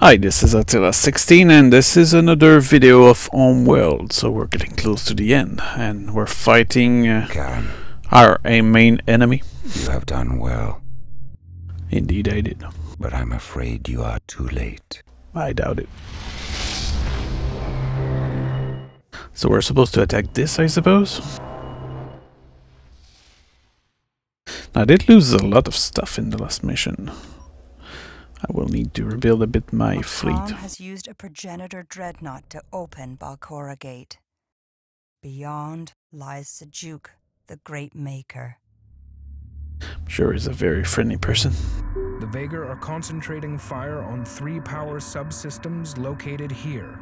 Hi, this is Attila16 and this is another video of Homeworld. So we're getting close to the end and we're fighting uh, Karen, our a main enemy. you have done well, Indeed I did. but I'm afraid you are too late. I doubt it. So we're supposed to attack this, I suppose? I did lose a lot of stuff in the last mission. I will need to rebuild a bit my fleet. Khan has used a progenitor dreadnought to open Balcora Gate. Beyond lies Sajuuk, the Great Maker. I'm Sure he's a very friendly person. The Vaygr are concentrating fire on three power subsystems located here.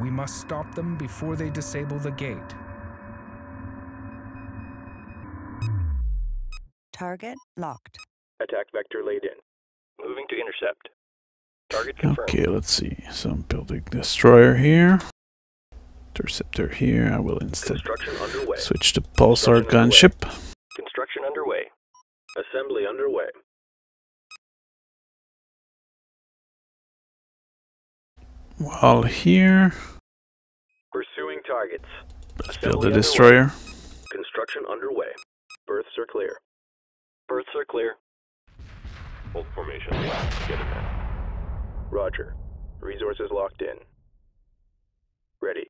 We must stop them before they disable the gate. Target locked. Attack vector laid in. Moving to intercept. Target confirmed. Okay, let's see. So I'm building destroyer here. Interceptor here. I will instead switch to pulsar gunship. Construction underway. Assembly underway. While here, Pursuing targets. let's build Assembly the destroyer. Construction underway. Berths are clear. Berths are clear. Hold formation. Get it in. Roger. Resources locked in. Ready.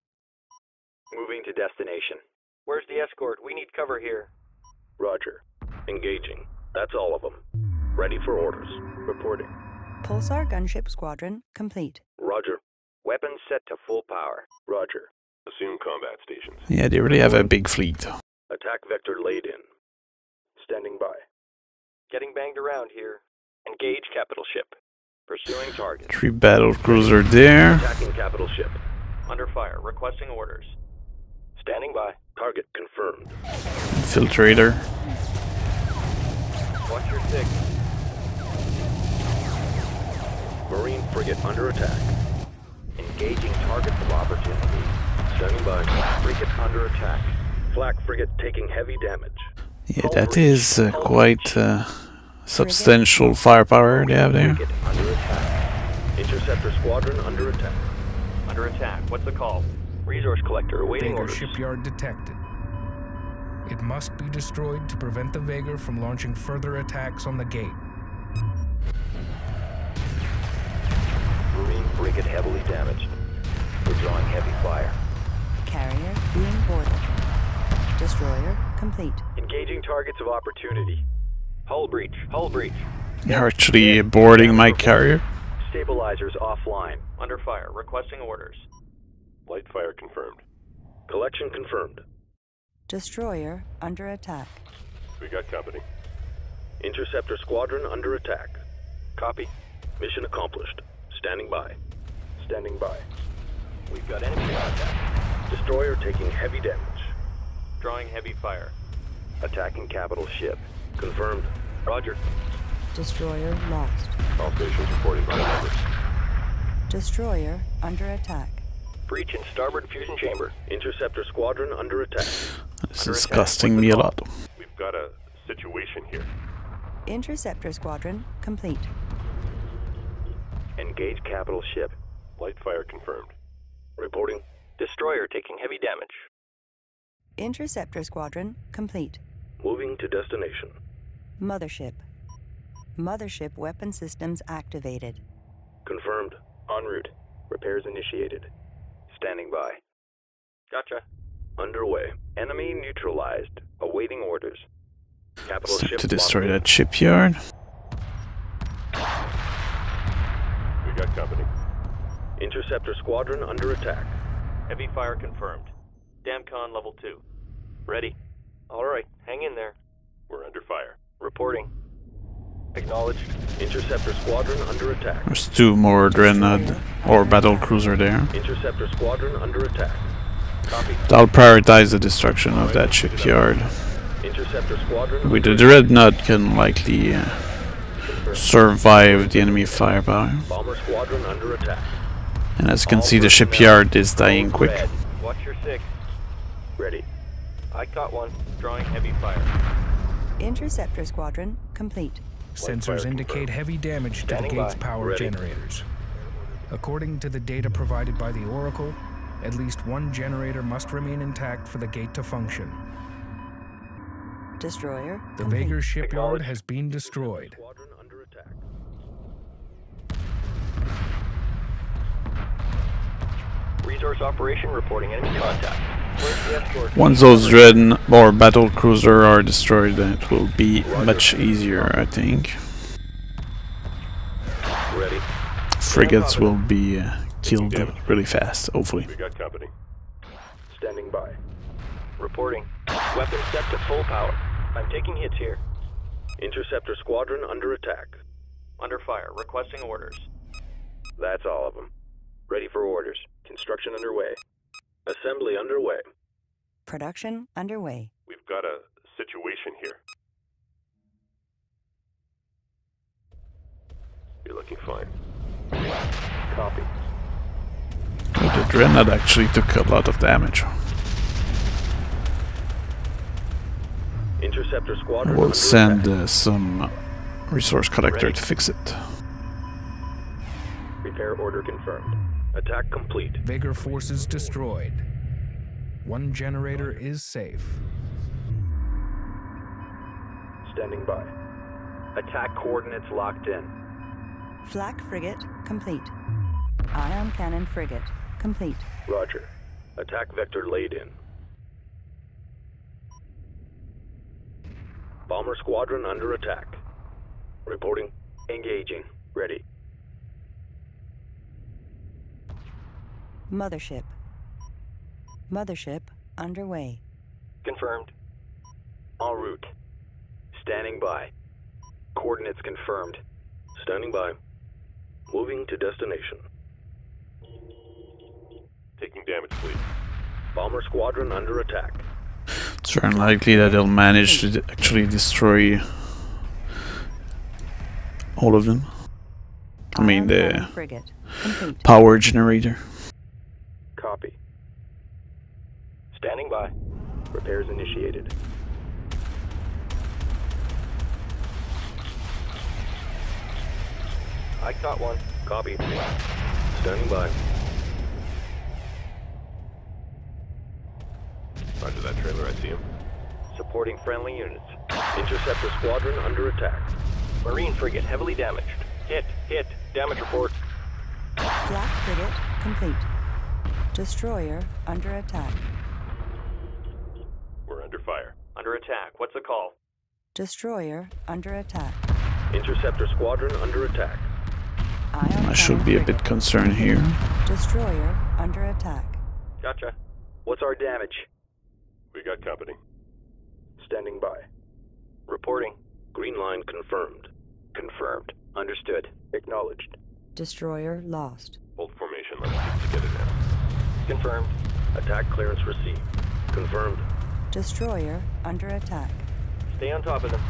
Moving to destination. Where's the escort? We need cover here. Roger. Engaging. That's all of them. Ready for orders. Reporting. Pulsar gunship squadron complete. Roger. Weapons set to full power. Roger. Assume combat stations. Yeah, they really have a big fleet. Attack vector laid in. Standing by. Getting banged around here. Engage capital ship. Pursuing target. Three battle cruiser there. Attacking capital ship. Under fire. Requesting orders. Standing by. Target confirmed. Infiltrator. Watch your six. Marine frigate under attack. Engaging target of opportunity. Standing by. Frigate under attack. Flak frigate taking heavy damage. Yeah, that is uh, quite uh, substantial firepower they have there. Under attack. Interceptor squadron under attack. Under attack. What's the call? Resource collector awaiting Vaygr orders. shipyard detected. It must be destroyed to prevent the Vaygr from launching further attacks on the gate. Marine frigate heavily damaged. We're drawing heavy fire. Carrier being boarded. Destroyer complete. Engaging targets of opportunity. Hull breach. Hull breach. They're actually boarding my carrier. Stabilizers offline. Under fire. Requesting orders. Light fire confirmed. Collection confirmed. Destroyer under attack. We got company. Interceptor squadron under attack. Copy. Mission accomplished. Standing by. Standing by. We've got enemy contact. Destroyer taking heavy damage. Drawing heavy fire. Attacking capital ship. Confirmed. Roger. Destroyer lost. All stations reporting by numbers. Destroyer under attack. Breach in starboard fusion chamber. Interceptor squadron under attack. This is costing me a lot. We've got a situation here. Interceptor squadron complete. Engage capital ship. Light fire confirmed. Reporting. Destroyer taking heavy damage. Interceptor squadron complete. Moving to destination. Mothership. Mothership weapon systems activated. Confirmed. En route. Repairs initiated. Standing by. Gotcha. Underway. Enemy neutralized. Awaiting orders. Capital Set ship to destroy locked. that shipyard. We got company. Interceptor squadron under attack. Heavy fire confirmed. Damcon level 2. Ready. Alright, hang in there. We're under fire. Reporting. Acknowledged. Interceptor squadron under attack. There's two more dreadnought or battle cruiser there. Interceptor squadron under attack. Copy. I'll prioritize the destruction of that shipyard. Interceptor squadron With the dreadnought can likely uh, survive the enemy firepower. Bomber squadron under attack. And as you can see, the shipyard is dying quick. Watch your six. Ready. I caught one. Drawing heavy fire. Interceptor squadron complete. Sensors indicate heavy damage to the gate's power Ready. generators. According to the data provided by the Oracle, at least one generator must remain intact for the gate to function. Destroyer. The complete. Vaygr shipyard has been destroyed. Squadron under attack. Resource operation reporting enemy contact. Where's the escort? Once those dread or battle cruiser are destroyed, it will be much easier, I think. Ready. Frigates will be uh, killed really fast, hopefully. We got company. Standing by. Reporting. Weapon set to full power. I'm taking hits here. Interceptor squadron under attack. Under fire. Requesting orders. That's all of them. Ready for orders. Construction underway. Assembly underway. Production underway. We've got a situation here. You're looking fine. Copy. The Dreadnought actually took a lot of damage. Interceptor squadron. We'll send uh, some resource collector to fix it. Repair order confirmed. Attack complete. Vaygr forces destroyed. One generator is safe. Standing by. Attack coordinates locked in. Flak frigate complete. Ion cannon frigate complete. Roger. Attack vector laid in. Bomber squadron under attack. Reporting. Engaging. Ready. Mothership. Mothership underway. Confirmed. En route. Standing by. Coordinates confirmed. Standing by. Moving to destination. Taking damage, please. Bomber squadron under attack. It's very unlikely that they'll manage to actually destroy all of them. I mean, the frigate power generator. Copy. Standing by. Repairs initiated. I caught one. Copy. Standing by. Roger that trailer, I see him. Supporting friendly units. Interceptor squadron under attack. Marine frigate heavily damaged. Hit. Hit. Damage report. Flak frigate complete. Destroyer under attack. We're under fire. Under attack. What's the call? Destroyer under attack. Interceptor squadron under attack. Ion I should be a bit concerned here. Destroyer under attack. Gotcha. What's our damage? We got company. Standing by. Reporting. Green line confirmed. Confirmed. Understood. Acknowledged. Destroyer lost. Hold formation. Let's get together now. Confirmed. Attack clearance received. Confirmed. Destroyer under attack. Stay on top of them.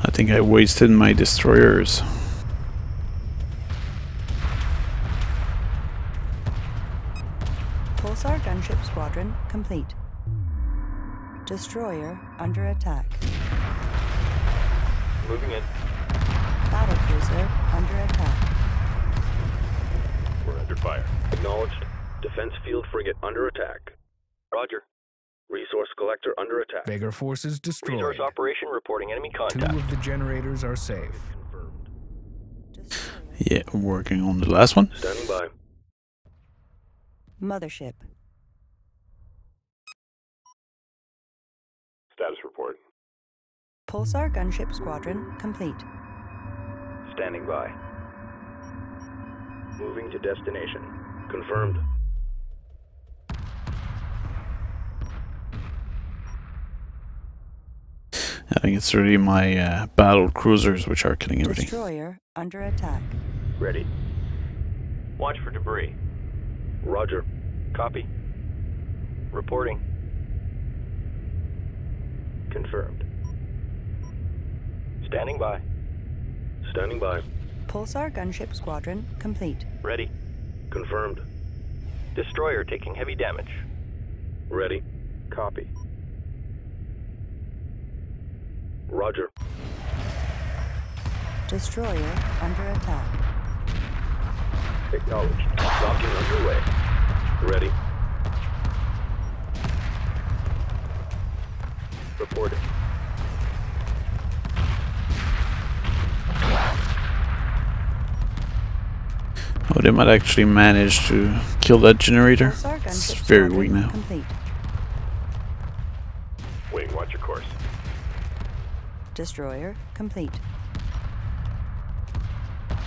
I think I wasted my destroyers. Pulsar gunship squadron complete. Destroyer under attack. Moving in. Battlecruiser under attack. We're under fire. Acknowledged. Defense field frigate under attack. Roger. Resource collector under attack. Vaygr forces destroyed. Resource operation reporting enemy contact. Two of the generators are safe. Yeah, working on the last one. Standing by. Mothership. Status report. Pulsar gunship squadron complete. Standing by. Moving to destination. Confirmed. I think it's really my uh, battle cruisers which are killing everything. Destroyer under attack. Ready. Watch for debris. Roger. Copy. Reporting. Confirmed. Standing by. Standing by. Pulsar gunship squadron complete. Ready. Confirmed. Destroyer taking heavy damage. Ready. Copy. Roger. Destroyer under attack. Acknowledged. Docking underway. Ready. Reporting. Oh, they might actually manage to kill that generator. It's very weak now. Complete. Wing, watch your course. Destroyer complete.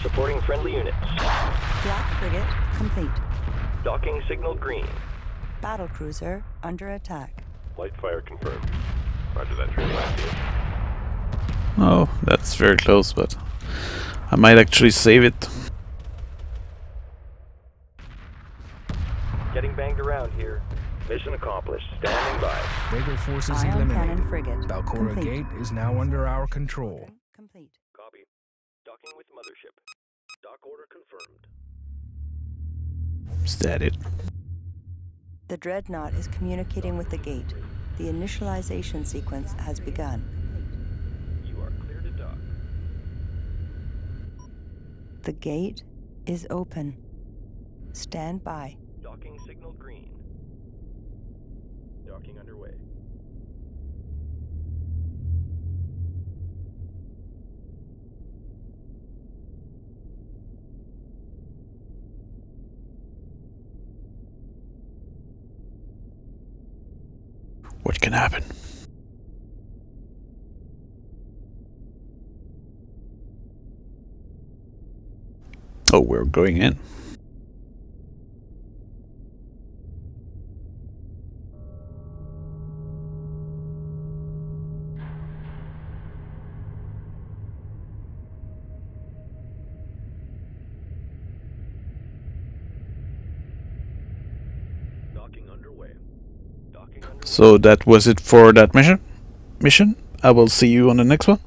Supporting friendly units. Flak frigate complete. Docking signal green. Battle cruiser under attack. Light fire confirmed. Roger that, train. Oh, that's very close, but I might actually save it. Getting banged around here. Mission accomplished. Standing by. Vaygr forces Ion eliminated. frigate Balcora complete. Gate is now under our control. Complete. Copy. Docking with mothership. Dock order confirmed. Is that it? The dreadnought is communicating with the gate. The initialization sequence has begun. You are clear to dock. The gate is open. Stand by. Docking signal green. Docking underway. What can happen? Oh, we're going in. So that was it for that mission. Mission. I will see you on the next one.